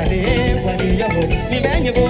wali wali yo mi benye bo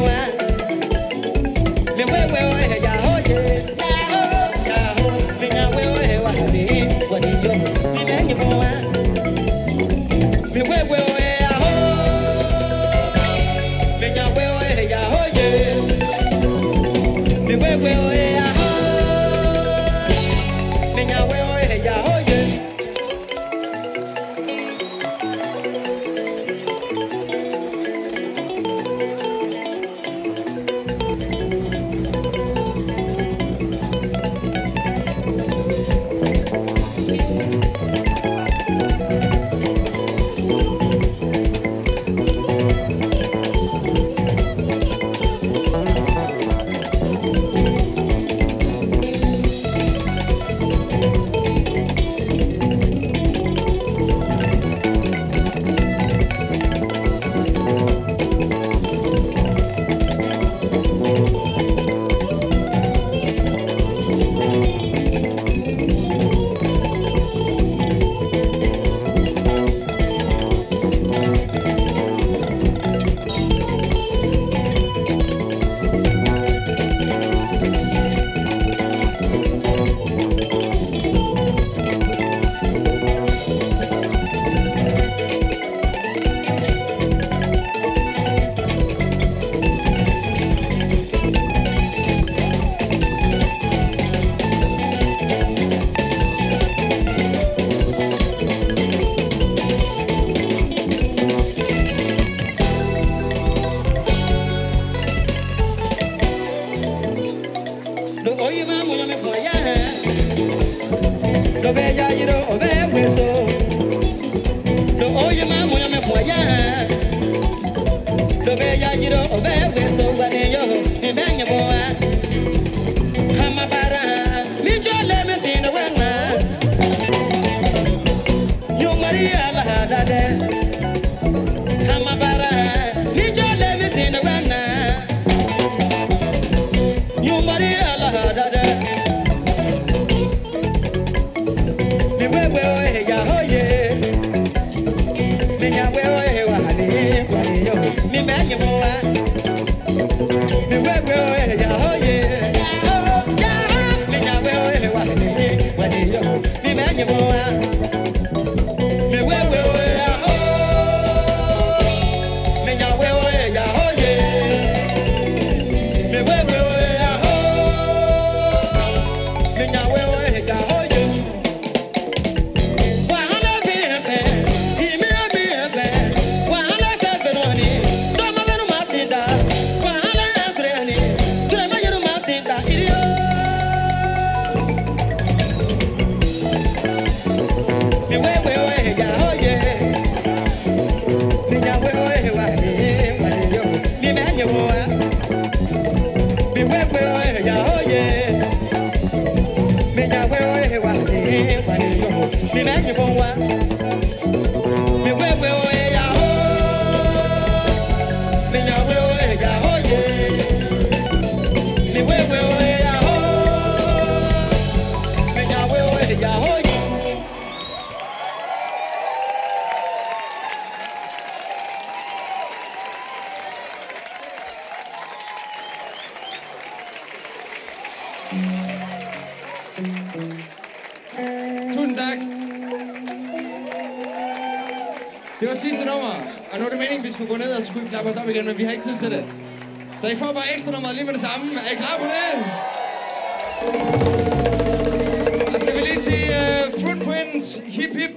oye mamu ya mefuaya dobe ya jiro obe weso wane you boy. Det var sidste nummer, og nu er det meningen, at vi skulle gå ned, og skulle klappe os op igen, men vi har ikke tid til det. Så I får bare ekstra nummer lige med det samme. Er I klar på det? Og skal vi lige sige øh, uh, Footprints, hip hip.